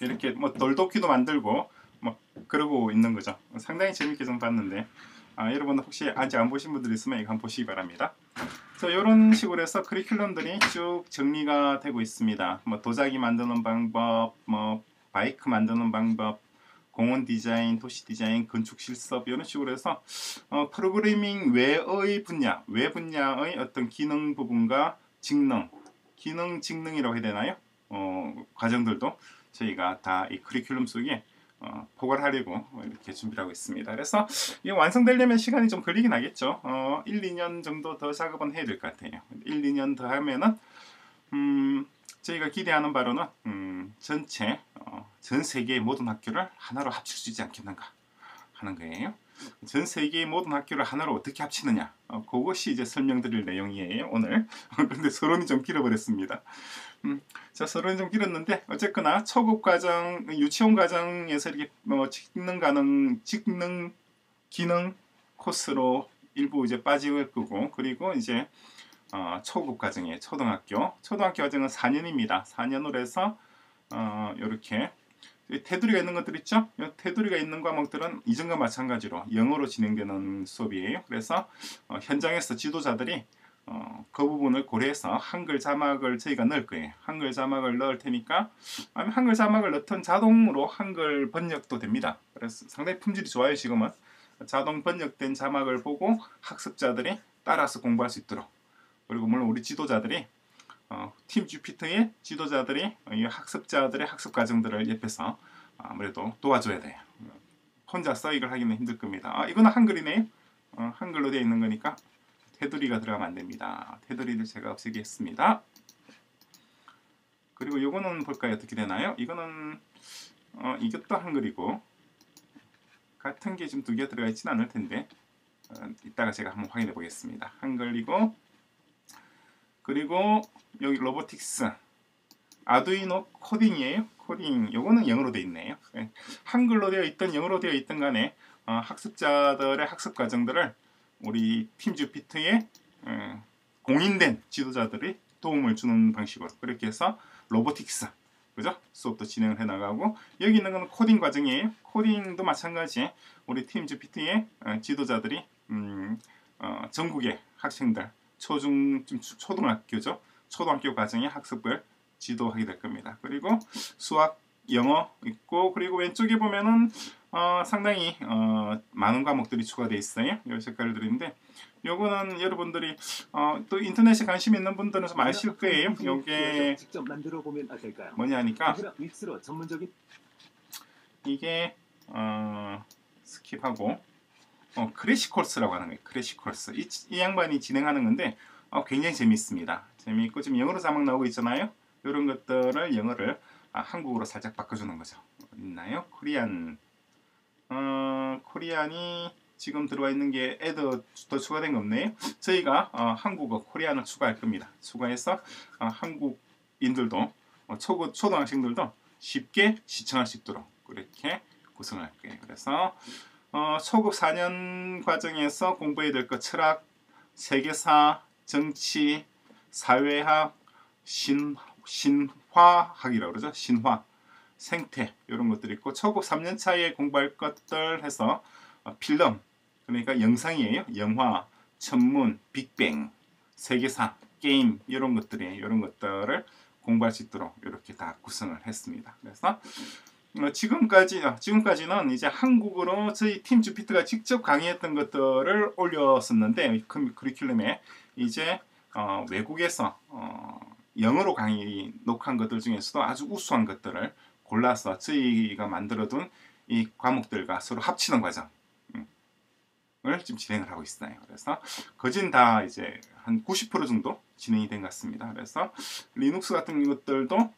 이렇게 뭐 돌도끼도 만들고 뭐 그러고 있는 거죠. 상당히 재밌게 좀 봤는데 아, 여러분 혹시 아직 안 보신 분들 있으면 이거 한번 보시기 바랍니다. 그래서 이런 식으로 해서 커리큘럼들이 쭉 정리가 되고 있습니다. 뭐 도자기 만드는 방법, 뭐 바이크 만드는 방법, 공원 디자인, 도시 디자인, 건축 실습 이런 식으로 해서 어, 프로그래밍 외의 분야, 외 분야의 어떤 기능 부분과 직능, 기능 직능이라고 해야 되나요? 어, 과정들도 저희가 다 이 커리큘럼 속에 어, 포괄하려고 이렇게 준비를 하고 있습니다. 그래서 이게 완성되려면 시간이 좀 걸리긴 하겠죠. 어, 1, 2년 정도 더 작업은 해야 될 것 같아요. 1, 2년 더 하면은 음, 저희가 기대하는 바로는 음, 전체 어, 전 세계의 모든 학교를 하나로 합칠 수 있지 않겠는가 하는 거예요. 전 세계의 모든 학교를 하나로 어떻게 합치느냐 어, 그것이 이제 설명드릴 내용이에요 오늘 근데 서론이 좀 길어버렸습니다 음, 자 서론이 좀 길었는데 어쨌거나 초급 과정 유치원 과정에서 이렇게 뭐 직능 가능 직능 기능 코스로 일부 이제 빠질 거고 그리고 이제 어, 초급 과정에 초등학교 초등학교 과정은 4년입니다 4년으로 해서 어, 이렇게 테두리가 있는 것들 있죠? 테두리가 있는 과목들은 이전과 마찬가지로 영어로 진행되는 수업이에요. 그래서 어, 현장에서 지도자들이 어, 그 부분을 고려해서 한글 자막을 저희가 넣을 거예요. 한글 자막을 넣을 테니까 아니 한글 자막을 넣던 자동으로 한글 번역도 됩니다. 그래서 상당히 품질이 좋아요 지금은. 자동 번역된 자막을 보고 학습자들이 따라서 공부할 수 있도록 그리고 물론 우리 지도자들이 어, 팀 주피터의 지도자들이 이 학습자들의 학습 과정들을 옆에서 아무래도 도와줘야 돼요. 혼자서 이걸 하기는 힘들 겁니다. 아, 이거는 한글이네요. 어, 한글로 되어 있는 거니까 테두리가 들어가면 안 됩니다. 테두리를 제가 없애겠습니다. 그리고 이거는 볼까요? 어떻게 되나요? 이거는 어, 이것도 한글이고 같은 게 지금 두 개 들어가 있지는 않을 텐데 어, 이따가 제가 한번 확인해 보겠습니다. 한글이고 그리고 여기 로보틱스 아두이노 코딩이에요. 코딩 요거는 영어로 되어 있네요. 네. 한글로 되어 있든 영어로 되어 있든 간에 어, 학습자들의 학습 과정들을 우리 팀 주피트의 어, 공인된 지도자들이 도움을 주는 방식으로 그렇게 해서 로보틱스 그죠? 수업도 진행을 해 나가고 여기 있는 건 코딩 과정이에요. 코딩도 마찬가지 우리 팀 주피트의 어, 지도자들이 음, 어, 전국의 학생들 초중 초등학교죠. 초등학교 과정의 학습을 지도하게 될 겁니다. 그리고 수학, 영어 있고 그리고 왼쪽에 보면은 어, 상당히 어, 많은 과목들이 추가되어 있어요. 이 색깔들인데 요거는 여러분들이 어, 또 인터넷에 관심 있는 분들은 좀 아실 거예요. 요게 직접 만들어 보면 될까요? 뭐냐니까 믹스로 전문적인 이게 어, skip하고 어, crash course라고 하는 거예요. crash course. 이, 이 양반이 진행하는 건데 어, 굉장히 재미있습니다. 재미있고 지금 영어로 자막 나오고 있잖아요. 이런 것들을 영어를 아, 한국어로 살짝 바꿔주는 거죠. 있나요? 코리안 어, 코리안이 지금 들어와 있는 게 애드 더 추가된 거 없네요. 저희가 어, 한국어 코리안을 추가할 겁니다. 추가해서 어, 한국인들도 어, 초, 초등학생들도 쉽게 시청할 수 있도록 그렇게 구성할 거예요. 그래서 어, 초급 4년 과정에서 공부해야 될 것 철학, 세계사, 정치, 사회학, 신, 신화학이라고 그러죠. 신화, 생태 이런 것들이 있고 초급 3년 차에 공부할 것들 해서 어, 필름 그러니까 영상이에요. 영화, 천문, 빅뱅, 세계사, 게임 이런 것들이 이런 것들을 공부할 수 있도록 이렇게 다 구성을 했습니다. 그래서 어, 지금까지 어, 지금까지는 이제 한국어로 저희 팀 주피터가 직접 강의했던 것들을 올렸었는데 그 커리큘럼에 이제 어, 외국에서 어, 영어로 강의 녹화한 것들 중에서도 아주 우수한 것들을 골라서 저희가 만들어둔 이 과목들과 서로 합치는 과정을 지금 진행을 하고 있어요. 그래서 거진 다 이제 한 90% 정도 진행이 된 것 같습니다. 그래서 리눅스 같은 것들도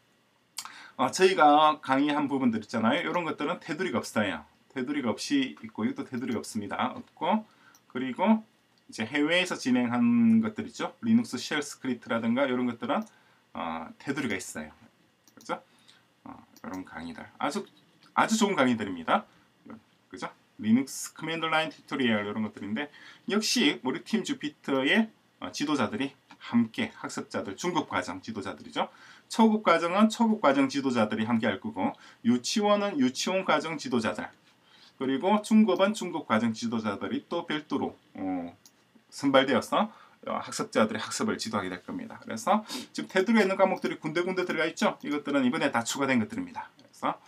어, 저희가 강의한 부분들 있잖아요. 이런 것들은 테두리가 없어요. 테두리가 없이 있고 이것도 테두리가 없습니다. 없고 그리고 이제 해외에서 진행한 것들 있죠. Linux shell script라든가 이런 것들은 어, 테두리가 있어요. 어, 이런 강의들 아주 아주 좋은 강의들입니다. 그죠? Linux command line tutorial 이런 것들인데 역시 우리 team Jupiter의 어, 지도자들이 함께 학습자들 중급 과정 지도자들이죠. 초급 과정은 초급 과정 지도자들이 함께 할 거고 유치원은 유치원 과정 지도자들 그리고 중급은 중급 과정 지도자들이 또 별도로 어, 선발되어서 어, 학습자들의 학습을 지도하게 될 겁니다. 그래서 지금 테두리에 있는 과목들이 군데군데 들어가 있죠. 이것들은 이번에 다 추가된 것들입니다. 그래서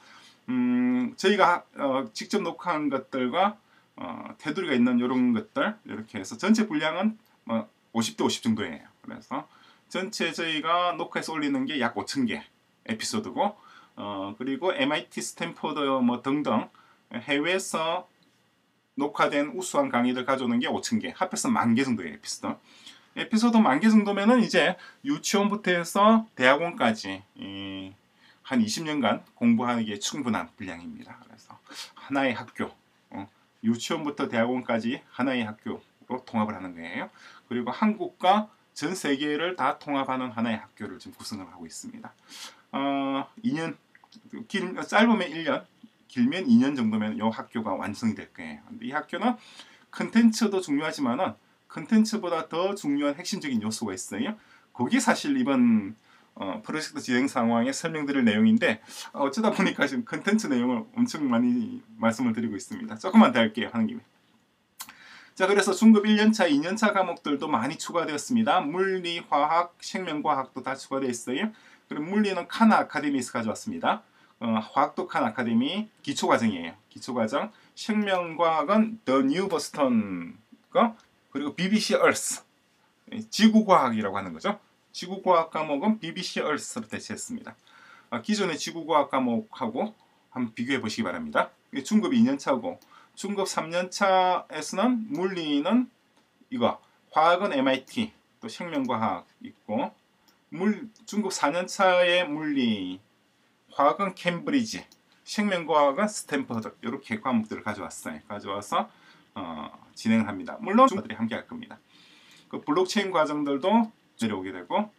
음, 저희가 어, 직접 녹화한 것들과 어, 테두리가 있는 이런 것들 이렇게 해서 전체 분량은 뭐 50대 50 정도예요. 그래서 전체 저희가 녹화해서 올리는 게 약 5천 개 에피소드고 어, 그리고 MIT, 스탠포드 뭐 등등 해외에서 녹화된 우수한 강의들 가져오는 게 5천 개, 합해서 만 개 정도의 에피소드. 에피소드 만 개 정도면은 이제 유치원부터 해서 대학원까지 이, 한 20년간 공부하기에 충분한 분량입니다. 그래서 하나의 학교, 어, 유치원부터 대학원까지 하나의 학교로 통합을 하는 거예요. 그리고 한국과 전 세계를 다 통합하는 하나의 학교를 지금 구성을 하고 있습니다. 어, 2년, 길, 짧으면 1년, 길면 2년 정도면 이 학교가 완성이 될 거예요. 근데 이 학교는 컨텐츠도 중요하지만은 컨텐츠보다 더 중요한 핵심적인 요소가 있어요. 거기 사실 이번 어, 프로젝트 진행 상황에 설명드릴 내용인데 어, 어쩌다 보니까 지금 컨텐츠 내용을 엄청 많이 말씀을 드리고 있습니다. 조금만 더 할게요. 하는 김에. 자 그래서 중급 1년차, 2년차 과목들도 많이 추가되었습니다. 물리, 화학, 생명과학도 다 추가되어 있어요. 그리고 물리는 카나 아카데미에서 가져왔습니다. 어, 칸 아카데미 기초 과정이에요. 기초 과정. 생명과학은 The New Boston 거 그리고 BBC Earth 지구과학이라고 하는 거죠. 지구과학 과목은 BBC Earth로 대체했습니다. 아, 기존의 지구과학 과목하고 한번 비교해 보시기 바랍니다. 중급 2년차고 중급 3년차에서는 물리는 이거 화학은 MIT 또 생명과학 있고 물 중급 4년차의 물리 화학은 캠브리지 생명과학은 스탠퍼드 이렇게 과목들을 가져왔어요. 가져와서 어, 진행을 합니다. 물론 중들이 함께 할 겁니다. 그 블록체인 과정들도 내려오게 되고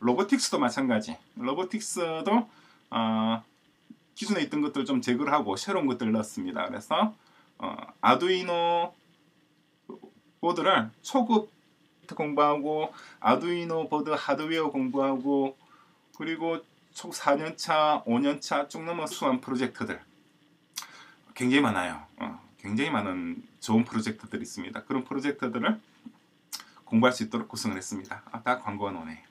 robotics도 마찬가지. robotics도 어, 기존에 있던 것들 좀 제거를 하고 새로운 것들을 넣었습니다. 그래서 어, 아두이노 보드를 초급 공부하고 아두이노 보드 하드웨어 공부하고 그리고 총 4년차, 5년차 쭉 넘어 수한 프로젝트들 굉장히 많아요. 어, 굉장히 많은 좋은 프로젝트들이 있습니다. 그런 프로젝트들을 공부할 수 있도록 구성을 했습니다. 아, 다 광고가 나오네.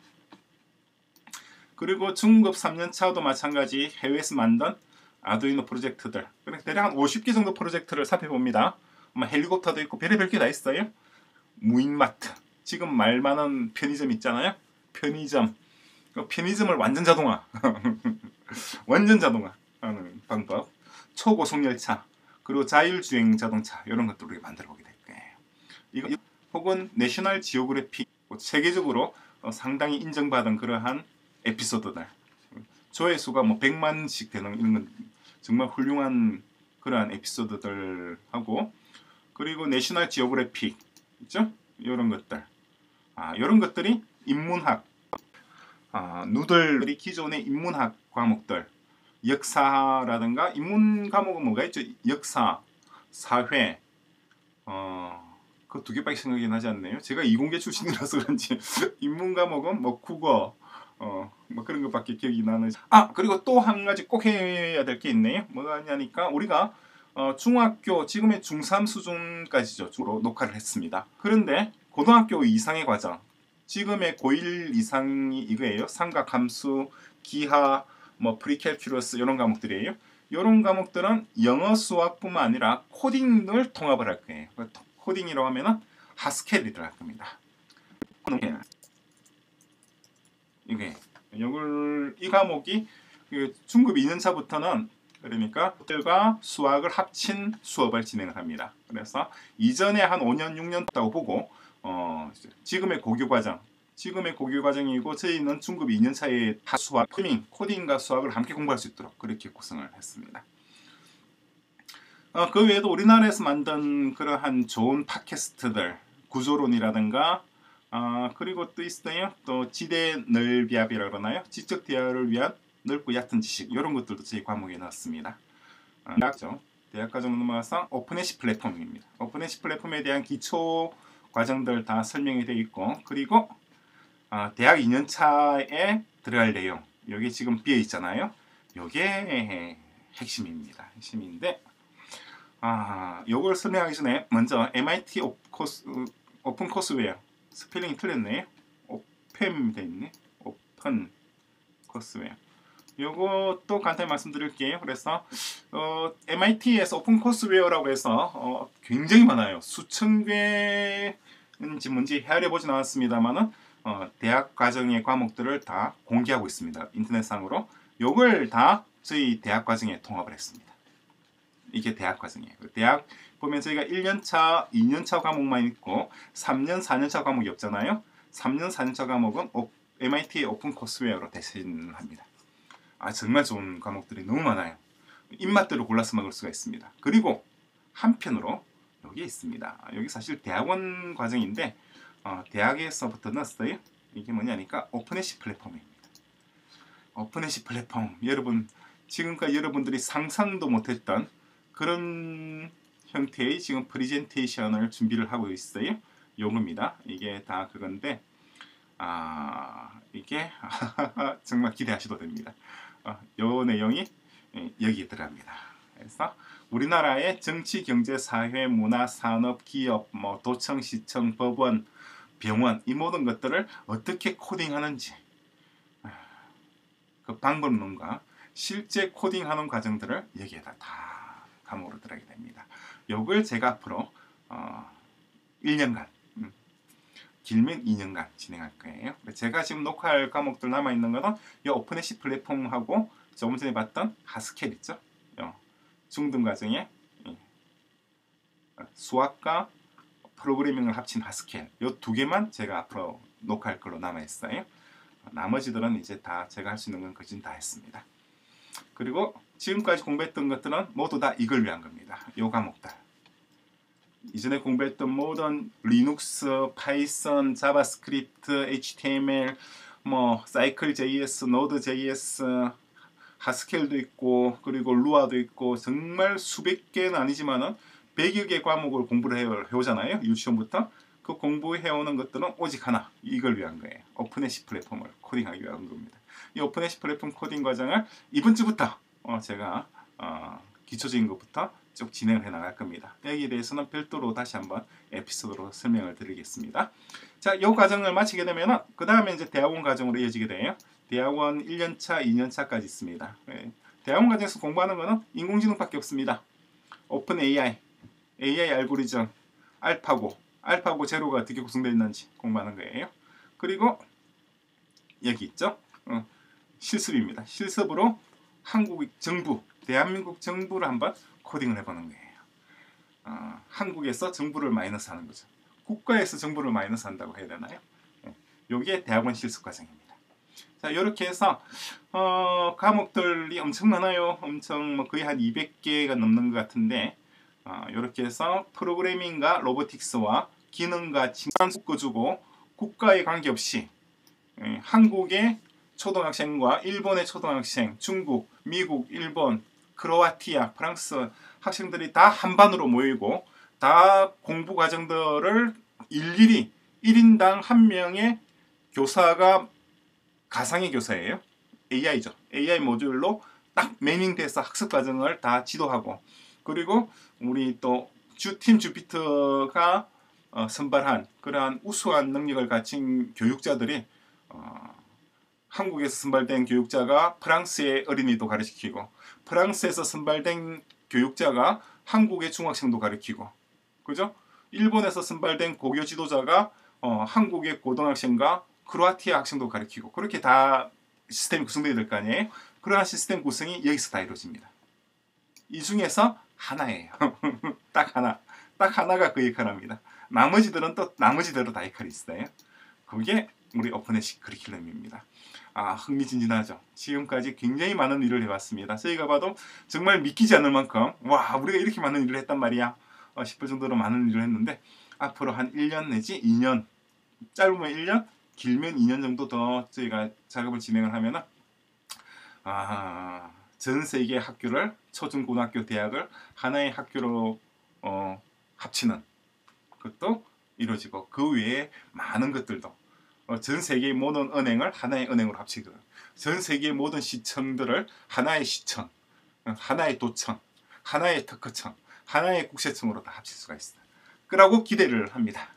그리고 중급 3년차도 마찬가지 해외에서 만든 아두이노 프로젝트들 대략 한 50개 정도 프로젝트를 살펴봅니다. 뭐 헬리콥터도 있고 별의별 게 다 있어요. 무인마트 지금 말 많은 편의점 있잖아요. 편의점 그 편의점을 완전 자동화 완전 자동화 하는 방법 초고속 열차 그리고 자율주행 자동차 이런 것들을 우리가 만들어 보게 될 거예요. 이거 혹은 내셔널 지오그래픽 뭐 세계적으로 어, 상당히 인정받은 그러한 에피소드들 조회수가 뭐 100만씩 되는 이런 건 정말 훌륭한 그러한 에피소드들 하고 그리고 내셔널 지오그래픽 있죠? 이런 것들 아 이런 것들이 인문학 아, 누들이 기존의 인문학 과목들 역사라든가 인문 과목은 뭐가 있죠? 역사, 사회 어, 그 두 개밖에 생각이 나지 않네요. 제가 이공계 출신이라서 그런지 인문 과목은 뭐 국어 어, 뭐 그런 것밖에 기억이 나는. 아 그리고 또 한 가지 꼭 해야 될 게 있네요. 뭐가 있냐니까 우리가 어, 중학교 지금의 중3 수준까지죠 주로 녹화를 했습니다. 그런데 고등학교 이상의 과정 지금의 고1 이상이 이거예요. 삼각함수, 기하, 뭐 precalculus 이런 과목들이에요. 이런 과목들은 영어 수학뿐만 아니라 코딩을 통합을 할 거예요. 코딩이라고 하면은 하스켈이 들어갈 겁니다. 이게 이 과목이 그 중급 2년차부터는 그러니까 호텔과 수학을 합친 수업을 진행을 합니다. 그래서 이전에 한 5년 6년 있다고 보고 어, 지금의 고교 과정, 지금의 고교 과정이고 저희는 중급 2년 차에 다 수학, 코딩, 코딩과 수학을 함께 공부할 수 있도록 그렇게 구성을 했습니다. 어, 그 외에도 우리나라에서 만든 그러한 좋은 팟캐스트들, 구조론이라든가 어, 그리고 또 있어요. 또 지대 넓이압이라고 그러나요? 지적 대화를 위한 넓고 얕은 지식 이런 것들도 저희 과목에 넣었습니다. 어, 대학 과정 넘어가서 오픈에시 플랫폼입니다. 오픈에시 플랫폼에 대한 기초 과정들 다 설명이 되어 있고 그리고 아, 대학 2년차에 들어갈 내용 여기 지금 비어 있잖아요. 요게 핵심입니다. 핵심인데 아, 요걸 설명하기 전에 먼저 MIT 오코스, open courseware 스펠링이 틀렸네요. 오펜 돼 있네. open courseware. 요것도 간단히 말씀드릴게요. 그래서 어, MIT에서 open courseware라고 해서 어, 굉장히 많아요. 수천 개인지 뭔지 헤아려 보진 않았습니다만은 어, 대학 과정의 과목들을 다 공개하고 있습니다. 인터넷상으로. 요걸 다 저희 대학 과정에 통합을 했습니다. 이게 대학 과정이에요. 대학 보면 저희가 1년차, 2년차 과목만 있고 3년, 4년차 과목이 없잖아요. 3년, 4년차 과목은 MIT 오픈 코스웨어로 대신합니다. 아 정말 좋은 과목들이 너무 많아요. 입맛대로 골라서 먹을 수가 있습니다. 그리고 한편으로 여기 있습니다. 여기 사실 대학원 과정인데 어, 대학에서부터 넣었어요. 이게 뭐냐니까 OpenHash 플랫폼입니다. OpenHash 플랫폼 여러분 지금까지 여러분들이 상상도 못했던 그런 형태의 지금 프리젠테이션을 준비를 하고 있어요. 요겁니다. 이게 다 그건데 아 이게 정말 기대하셔도 됩니다. 어, 요 내용이 예, 여기에 들어갑니다. 그래서 우리나라의 정치, 경제, 사회, 문화, 산업, 기업, 뭐 도청, 시청, 법원, 병원 이 모든 것들을 어떻게 코딩하는지 그 방법론과 실제 코딩하는 과정들을 여기에다 다 감옥으로 들어가게 됩니다. 요걸 제가 앞으로 어, 1년간 음, 길면 2년간 진행할 거예요. 제가 지금 녹화할 과목들 남아 있는 거는 이 오픈에시 플랫폼하고 조금 전에 봤던 하스켈 있죠? 중등 과정에 수학과 프로그래밍을 합친 하스켈 이 두 개만 제가 앞으로 녹화할 걸로 남아 있어요. 나머지들은 이제 다 제가 할 수 있는 건 거진 다 했습니다. 그리고 지금까지 공부했던 것들은 모두 다 이걸 위한 겁니다. 요 과목들. 이전에 공부했던 모든 리눅스, Python, JavaScript, HTML, 뭐 사이클 JS, 노드 JS, 하스켈도 있고 그리고 Lua도 있고 정말 수백 개는 아니지만은 100여 개 과목을 공부를 해오잖아요. 유치원부터. 그 공부해오는 것들은 오직 하나 이걸 위한 거예요. OpenHash 플랫폼을 코딩하기 위한 겁니다. 이 OpenHash 플랫폼 코딩 과정을 이번 주부터 어 제가 어 기초적인 것부터 쭉 진행을 해 나갈 겁니다. 여기에 대해서는 별도로 다시 한번 에피소드로 설명을 드리겠습니다. 자, 이 과정을 마치게 되면 그 다음에 이제 대학원 과정으로 이어지게 돼요. 대학원 1년차, 2년차까지 있습니다. 네. 대학원 과정에서 공부하는 것은 인공지능밖에 없습니다. 오픈 AI, AI 알고리즘, 알파고, 알파고 제로가 어떻게 구성되어 있는지 공부하는 거예요. 그리고 여기 있죠. 어, 실습입니다. 실습으로 한국 정부, 대한민국 정부를 한번 코딩을 해보는 거예요. 어, 한국에서 정부를 마이너스 하는 거죠. 국가에서 정부를 마이너스 한다고 해야 되나요? 예, 대학원 실습 과정입니다. 자, 이렇게 해서 어, 과목들이 엄청 많아요. 엄청 뭐 거의 한 200개가 넘는 것 같은데 이렇게 어, 해서 프로그래밍과 로보틱스와 기능과 징만 묶어주고 국가에 관계없이 예, 한국의 초등학생과 일본의 초등학생, 중국, 미국, 일본, 크로아티아, 프랑스 학생들이 다 한반으로 모이고 다 공부 과정들을 일일이 1인당 한 명의 교사가 가상의 교사예요. AI죠. AI 모듈로 딱 매닝돼서 학습 과정을 다 지도하고 그리고 우리 또 주팀 주피터가 어, 선발한 그러한 우수한 능력을 가진 교육자들이 어, 한국에서 선발된 교육자가 프랑스의 어린이도 가르치고 프랑스에서 선발된 교육자가 한국의 중학생도 가르치고 그죠? 일본에서 선발된 고교 지도자가 어, 한국의 고등학생과 크로아티아 학생도 가르치고 그렇게 다 시스템이 구성되어야 될 거 아니에요? 그러한 시스템 구성이 여기서 다 이루어집니다. 이 중에서 하나예요. 딱 하나. 딱 하나가 그 역할을 합니다. 나머지들은 또 나머지대로 다 역할이 있어요. 그게 우리 오픈에시 커리큘럼입니다. 아 흥미진진하죠. 지금까지 굉장히 많은 일을 해왔습니다. 저희가 봐도 정말 믿기지 않을 만큼 와 우리가 이렇게 많은 일을 했단 말이야 어, 싶을 정도로 많은 일을 했는데 앞으로 한 1년 내지 2년 짧으면 1년 길면 2년 정도 더 저희가 작업을 진행을 하면 아, 전 세계 학교를 초중고등학교 대학을 하나의 학교로 어, 합치는 그것도 이루어지고 그 외에 많은 것들도 어, 전 세계의 모든 은행을 하나의 은행으로 합치거든. 전 세계의 모든 시청들을 하나의 시청, 어, 하나의 도청, 하나의 특허청, 하나의 국세청으로 다 합칠 수가 있어. 그라고 기대를 합니다.